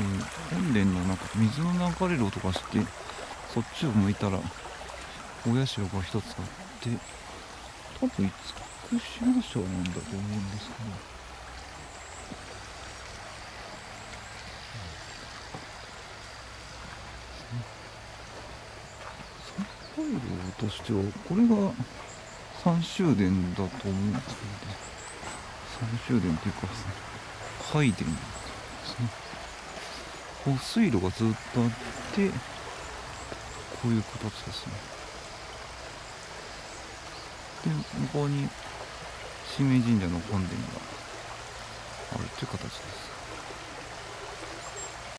ー本殿のなんか水の流れる音がしてそっちを向いたらお社が一つあって多分厳島省なんだと思うんですけど。参拝料としてはこれが三州殿だと思うんですけど三州殿っていうか拝殿ですね。こう水路がずっとあってこういう形ですね。で向こうに神明神社の本殿があるという形です。